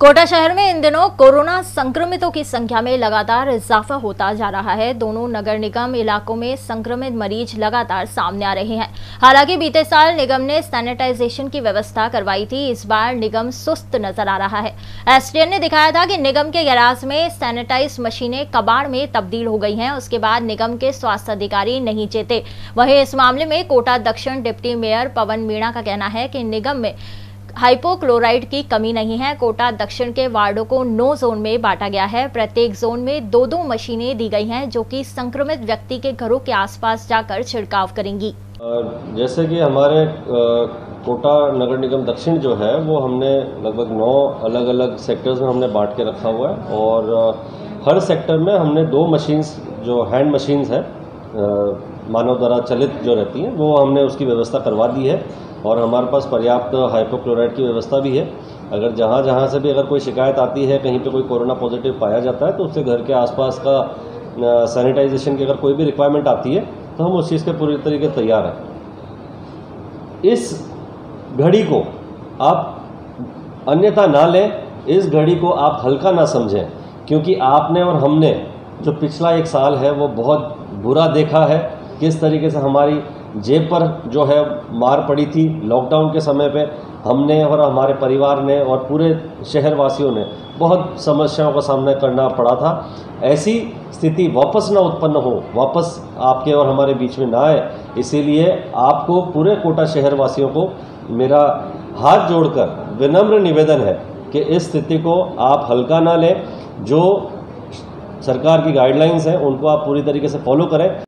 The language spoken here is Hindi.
कोटा शहर में इन दिनों कोरोना संक्रमितों की संख्या में लगातार इजाफा होता जा रहा है। दोनों नगर निगम इलाकों में संक्रमित मरीज़ लगातार सामने आ रहे हैं। हालाँकि बीते साल निगम ने सैनिटाइजेशन की व्यवस्था करवाई थी। इस बार निगम सुस्त नज़र आ रहा है। एसडीएन ने दिखाया था कि निगम के गैराज में सैनिटाइज मशीनें कबाड़ में तब्दील हो गई हैं। उसके बाद निगम के स्वास्थ्य अधिकारी नहीं चेते। वहीं इस मामले में कोटा दक्षिण डिप्टी मेयर पवन मीणा का कहना है कि निगम में हाइपोक्लोराइड की कमी नहीं है। कोटा दक्षिण के वार्डों को नो जोन में बांटा गया है। प्रत्येक जोन में दो दो मशीनें दी गई हैं जो कि संक्रमित व्यक्ति के घरों के आसपास जाकर छिड़काव करेंगी। जैसे कि हमारे कोटा नगर निगम दक्षिण जो है, वो हमने लगभग नौ अलग अलग सेक्टर्स में हमने बांट के रखा हुआ है और हर सेक्टर में हमने दो मशीन्स, जो हैंड मशीन्स है मानव द्वारा चलित जो रहती हैं, वो हमने उसकी व्यवस्था करवा दी है। और हमारे पास पर्याप्त हाइपोक्लोराइड की व्यवस्था भी है। अगर जहाँ जहाँ से भी अगर कोई शिकायत आती है, कहीं पे कोई कोरोना पॉजिटिव पाया जाता है तो उससे घर के आसपास का सैनिटाइजेशन की अगर कोई भी रिक्वायरमेंट आती है तो हम उस चीज़ के पूरी तरीके तैयार हैं। इस घड़ी को आप अन्यथा ना लें, इस घड़ी को आप हल्का ना समझें, क्योंकि आपने और हमने जो पिछला एक साल है, वो बहुत बुरा देखा है, किस तरीके से हमारी जेब पर जो है मार पड़ी थी लॉकडाउन के समय पे। हमने और हमारे परिवार ने और पूरे शहरवासियों ने बहुत समस्याओं का सामना करना पड़ा था। ऐसी स्थिति वापस ना उत्पन्न हो, वापस आपके और हमारे बीच में ना आए, इसीलिए आपको पूरे कोटा शहरवासियों को मेरा हाथ जोड़कर विनम्र निवेदन है कि इस स्थिति को आप हल्का ना लें। जो सरकार की गाइडलाइंस हैं, उनको आप पूरी तरीके से फॉलो करें।